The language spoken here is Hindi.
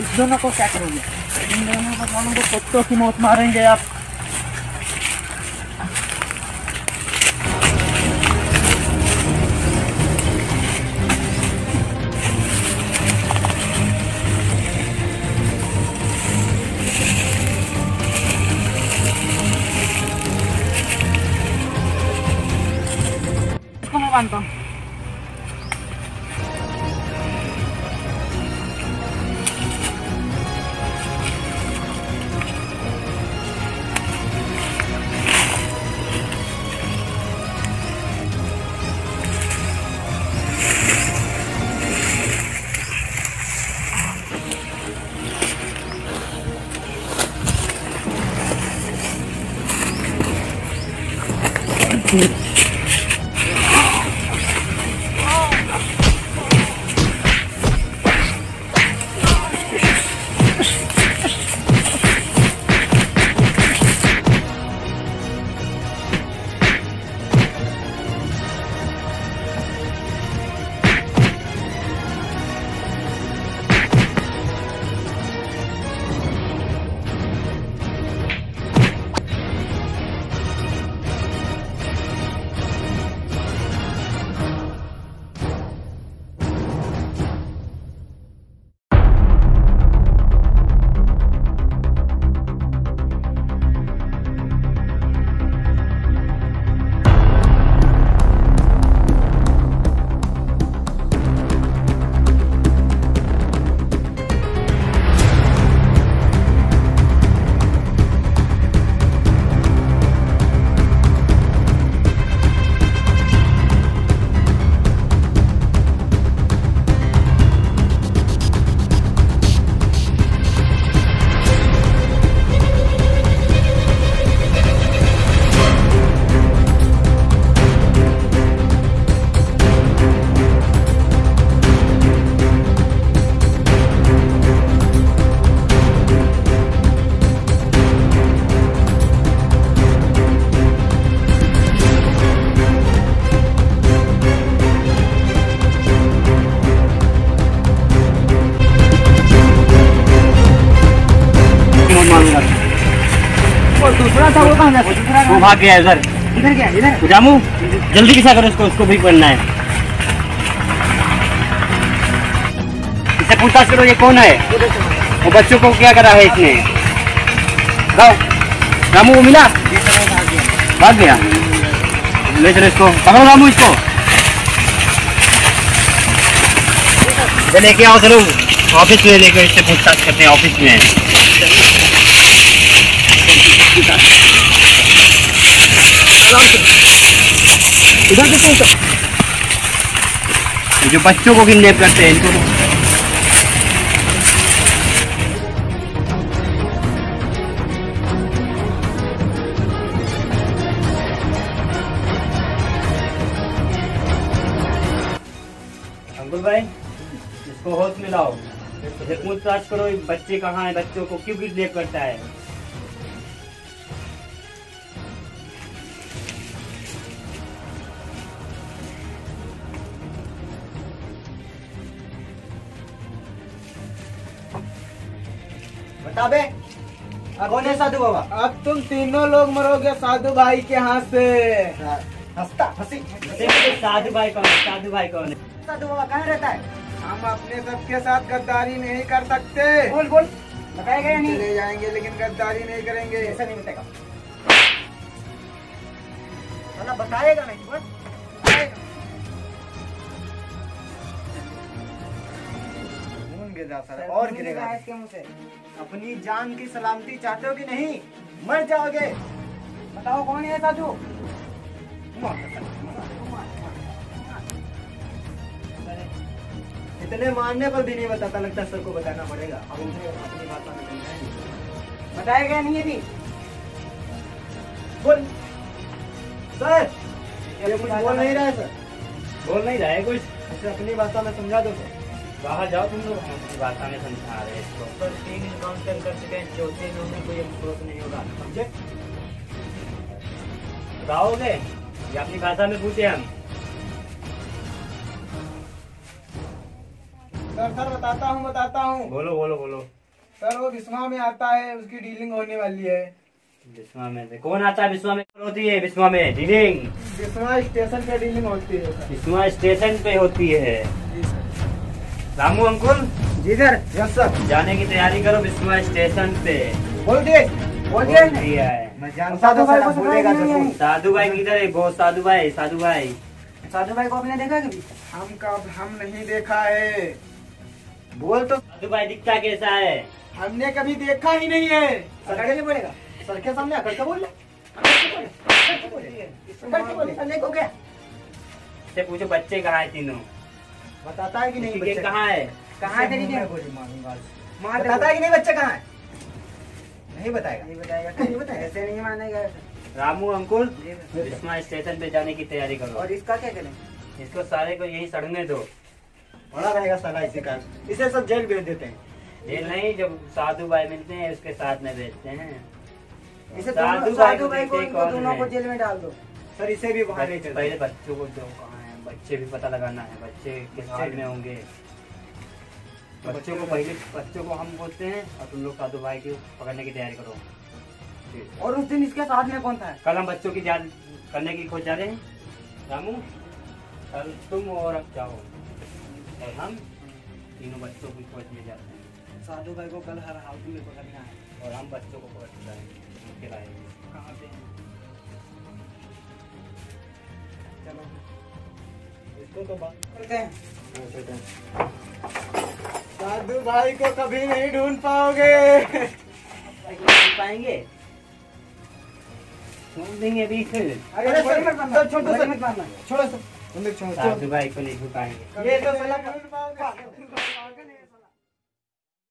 इस दोनों को क्या करोगे इन दोनों को दोनों को कुत्तों की मौत मारेंगे आप हूँ वो दूसरा था वो कहाँ था वो भाग गया उधर इधर क्या इधर। जामू जल्दी किसा करो उसको उसको भी पढ़ना है। इससे पूछताछ करो ये कौन है? वो बच्चों को क्या करा है इसने? रामू वो मिला। भाग गया। ले चलो इसको। पकड़ो रामू इसको। लेके आओ चलो ऑफ़िस में लेकर इससे पूछताछ करते हैं ऑफ़िस में। इधर से कौन जो बच्चों को किडनैप करते हैं इनको तो अंकुल भाई, इसको होश में लाओ। पूछताछ करो बच्चे कहाँ है? बच्चों को क्यों किडनैप करता है? बता कौन है साधु बाबा? अब तुम तीनों लोग मरोगे साधु भाई के हाथ से। हंसता हँसी। साधु भाई कौन है? साधु भाई कौन है? साधु बाबा कहाँ रहता है? हम अपने सबके साथ गद्दारी नहीं कर सकते। बोल बोल। बताएगा या नहीं। चले जाएँगे लेकिन गद्दारी नहीं करेंगे। ऐसा नहीं बताएगा बताएगा नहीं गिर रहा साला और गिरेगा। इसके मुँह से। अपनी जान की सलामती चाहते हो कि नहीं? मर जाओगे। बताओ कौन है साधु? इतने मारने पर भी नहीं बताता लगता सर को बताना पड़ेगा। अब उनसे अपनी बात में समझाएँगे बताएगा नहीं अभी बोल। सर ये कुछ बोल नहीं रहा है सर। बोल नहीं रहा है कुछ। इसे अपनी भाषा में समझा दो सर। बाहर जाओ तुम लोग हम अपनी भाषा में समझा रहे इसको सर तीन इनकाउंटर कर चुके हैं। चौथे में कोई अफसोस नहीं होगा। समझे? बताओगे? या अपनी भाषा में पूछे हम। सर सर बताता हूँ बताता हूँ। बोलो बोलो बोलो। सर वो विस्मा में आता है उसकी डीलिंग होने वाली है। विश्वा में कौन आता है? विश्वा में होती है? विश्वा में डीलिंग विस्मा स्टेशन पे डीलिंग होती है विश्वा स्टेशन पे होती है। रामू अंकुल? जी सर यस सर। जाने की तैयारी करो विश्वा स्टेशन पे। बोल दिए। बोल दिया है। मैं जानता था बोलेगा साधु भाई किधर है? बहुत साधु भाई साधु भाई। साधु भाई को आपने देखा कभी? हम कब हम नहीं देखा है। बोल तो। साधु भाई दिखता कैसा है? हमने कभी देखा ही नहीं है। सर कैसे बोलेगा। सर के सामने अकड़ के बोल। के को से पूछो बच्चे कहाँ है तीनों? बताता है कि नहीं बच्चे? कहाँ है? कहाँ है गोली मारूँगा बताता है कि नहीं बच्चे कहाँ है? नहीं बताएगा। नहीं बताएगा। नहीं बताएगा। ऐसे नहीं मानेगा Ramu uncle sir. Vishwa station पे जाने की तैयारी करो। और इसका क्या करें? इसको सारे को यही सड़ने दो। बड़ा रहेगा साला इसी का इसे सब जेल भेज देते हैं। ये नहीं जब साधु भाई मिलते हैं उसके साथ में भेजते हैं। इसे साधु भाई को दोनों को जेल में डाल दो। सर इसे भी चलते पहले बच्चों को है? बच्चे भी पता लगाना है बच्चे किस हाल में होंगे। बच्चों को पहले बच्चों को हम बोलते हैं और तुम लोग साधु भाई को पकड़ने की तैयारी करो। और उस दिन इसके साथ में कौन था? कल हम बच्चों की जान करने की खोज जा रहे हैं। रामू कल तुम और अब जाओ। और हम तीनों बच्चों की खोज में जाते हैं। साधु भाई को कल हर हाउस में पकड़ना है। और हम बच्चों को खोज जाएँगे कहाँ पे है? करते हैं। साधु भाई को कभी नहीं ढूंढ पाओगे। पाएँगे? ढूंढ देंगे अभी फिर। अरे छोड़ छोड़ो लोग छोड़ो साधु भाई को नहीं ढूंढ पाएँगे। ये तो ढूंढ पाओगे